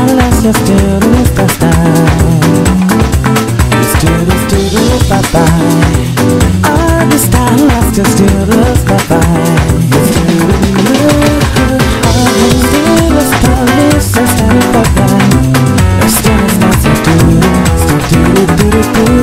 unless you're still Mr. Style. You're still, still, still, bye bye. All this time, unless you're still Mr. Style. You're still, still, still, still, Mr. Style, bye bye. You're still, still, still, still, still, still, still, still,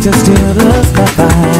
just till us bye bye.